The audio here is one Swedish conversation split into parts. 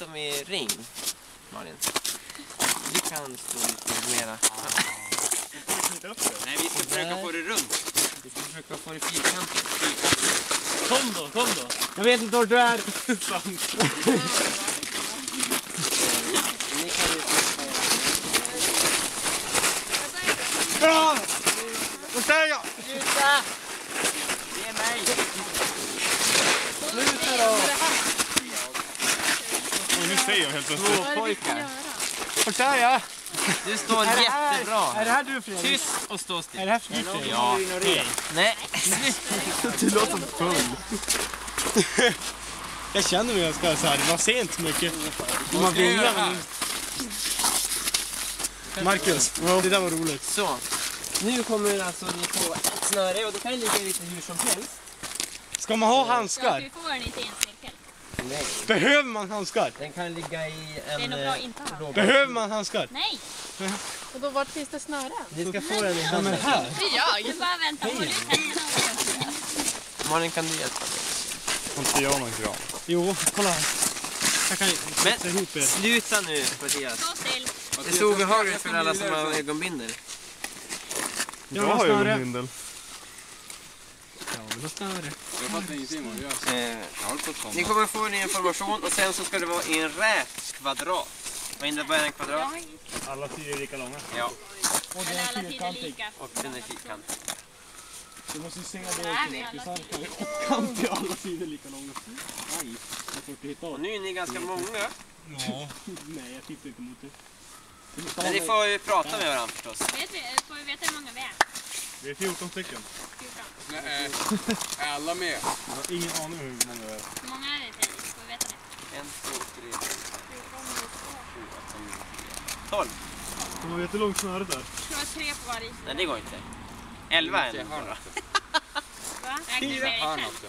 dem i ring, Malin. Du kan stå lite mera. Nej, vi ska försöka få det runt. Vi ska försöka få det fyrkantigt. Kom då, kom då. Jag vet inte var du är. Bra! Vad säger jag? Sluta! Ge mig! Sluta då! Oj, nu säger jag helt plötsligt. Två pojkar. Vad säger jag? Du står Är det här- jättebra. Är det här du Fredrik? Tyst och stå Är still. det här Fredrik? Ja. Hej. Nej. Du låter full. Jag känner mig ganska så här, man ser inte så mycket. Man vinglar men... Marcus, det där var roligt. Så. Nu kommer alltså ni få ett snöre och det kan ligga lite hur som helst. Ska man ha handskar? du får den inte. Nej. Behöver man handskar? Den kan ligga i Det är en... nog bra inte ha. låda. Behöver man handskar? Nej, Och då vart finns det snören? Ni ska få den i Ja, handen. här. Det är jag. du bara vänta. Håll ut händerna. Malin, kan du hjälpa mig? Inte jag någon kram. Jo, kolla här. Jag kan Men- sätta ihop er. Sluta nu, Mattias. Stå still. Det är så obehagligt för alla som har ögonbindel. Jag har ju snöre. en bindel. Jag vill ha snöre. Jag fattar ingenting vad du gör. Eh, ni kommer få en information och sen så ska det vara i en rät kvadrat. Vad innebär en kvadrat? Alla tio är lika långa. Ja, Eller alla tider lika. och den är fyrkantig. Du måste se Så är vi alla sidor lika långa. Nej, jag får inte hitta Och nu är ni ganska många. Ja. Nej, jag tittar inte mot dig. Men ni får ju prata med varandra förstås. Vet vi, får vi veta hur många vi är? Vi är 14 stycken. 14. Nej, är alla med? Jag har ingen aning om hur många det är. Hur många är det Fredrik? Får vi veta det? En, två, tre, fyra, sju, åtta, nio, tio. Tolv. Det var jättelångt snöret där. Du har tre på varje Nej, det går inte. Elva är det Jag. Va? Dig Hörn också.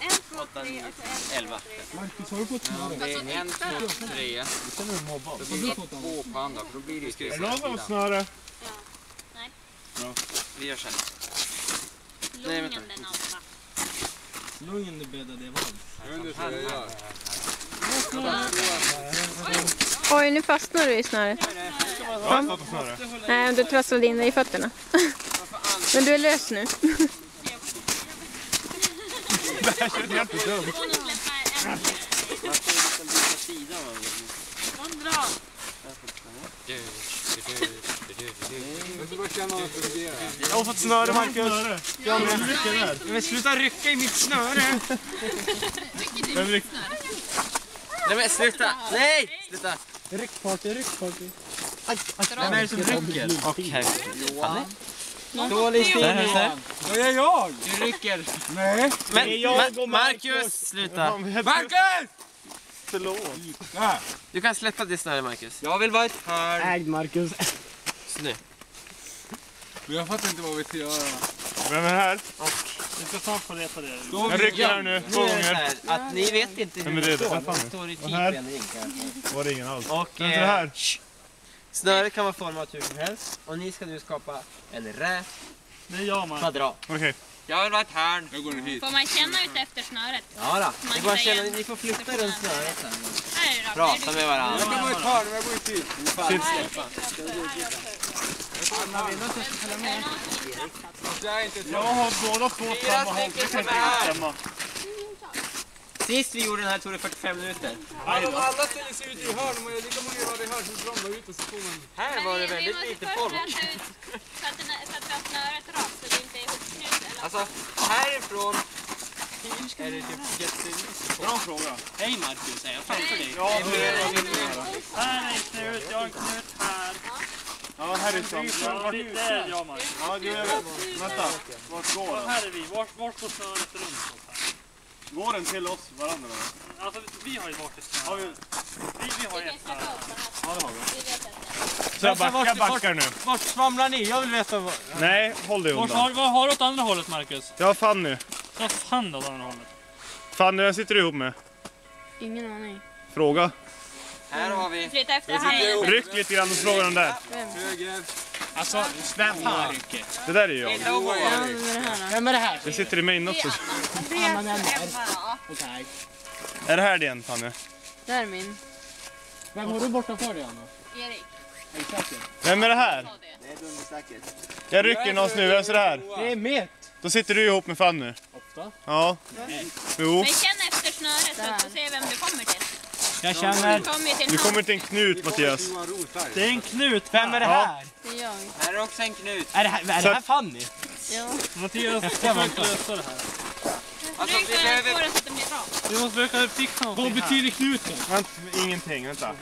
En, två, tre och så en, elva. två, tre. Marcus, har du fått snöre? Det är en, två, tre. Du känner dig mobbad. Då blir det två på andra, för då blir det ju Är det någon som har snöre? Vi gör så här. Lungen den alfa. Lugn du bäddade i vall. Jag undrar vad jag gör. Oj, nu fastnar du i snöret. Snöre. Nej, du trasslade in dig i fötterna. Men du är lös nu. Det här känns jättedumt. Får ni släppa en? Man får liksom byta sida om man vill. Kom dra. Jag det har fått snöre Marcus. Jag med. Är det Men sluta rycka i mitt snöre. Vem ryck- Nej men sluta! Nej! Sluta! Ryckparty, ryckparty. Aj, aj. Vem är det som rycker? Okej. Johan. Dålig stil. Vad gör jag? Du rycker. Nej. Men Det är Marcus, sluta. Marcus! Förlåt. Du kan släppa det snöret Marcus. Jag vill vara ett hörn. Ägd Marcus. Men jag fattar inte vad vi ska göra. Vem är här? Vi ska snart få veta det. Jag rycker här nu. Två gånger. här att ni vet inte hur det det är det. står. Det står i Och här? typ en ring kanske. Var det ingen alls. Och det här. eh, snöret kan vara format hur som helst. Och ni ska nu skapa en rät Det är jag man. kvadrat. Okej. Jag vill vara ett hörn. Jag går hit. Får man känna ut efter snöret? Ja då. Ni, Man bara kan känna, ni får flytta runt snöret sen. Här är det då. Prata med varandra. Jag kan hörn, men jag går inte hit. Jag Jag har båda två samma håll. Det kan inte stämma. Sist vi gjorde den här tog det 45 minuter. Alla, alla ställer sig ute i hörn, men lika många var det hörn som ramlar ut och så får man... Här var det vi väldigt måste lite först folk. räta ut Så att, den, är- så att vi har snöret rakt så det inte är ihopknutet. Alltså härifrån är det typ jättemycket Bra fråga. Hej Marcus, är jag framför dig? Ja, Det är än Här är knut, jag har en knut här. Ja, här är sant. Ja, det det är jag man. Ja, du är Vänta. Vart går den? Här är vi. Var, var står snöret runt oss här? Går den till oss varandra? Alltså vi har ju varsitt snöre. Har vi... Vi, vi har ett snöre. Ja, det har vi. Vi vet inte. Så jag backar, jag backar nu. Vart svamlar ni? Jag vill veta vad... Nej, håll dig Vart undan. har, vad har du åt andra hållet Marcus? Jag har Fanny. Vad fan då åt andra hållet? Fanny, vem sitter du ihop med? Ingen aning. Fråga. Här har vi... Flytta efter handen. Ryck lite grann och fråga den där. Höger. Alltså, vem fan rycker? Det där är jag. Vem är det här? Det sitter i main också. Anna. Är det här din Fanny? Det är min. Vem har du borta för dig Anna? Erik? Vem är det här? det. Är dundersäkert. Jag rycker någon nu, vem är det här? Det är mitt! Då sitter du ihop med Fanny. Ofta. Ja. Jo. Men känn efter snöret så att du ser vem du kommer till. Jag känner... Du kommer till Du en kommer till en knut Mattias. Det är en knut Vem är det Ja. här? Det är jag. Här är också en knut. Är det här, är det här Fanny? Ja. Mattias, försök lösa det här. Alltså, Ryck vi behöver-. Vi måste försöka fixa någonting Vad här. betyder knuten? Vänta, ingenting, vänta.